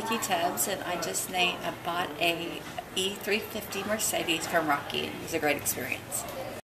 Vicki Tubbs, and I just named, I bought a E350 Mercedes from Rocky. It was a great experience.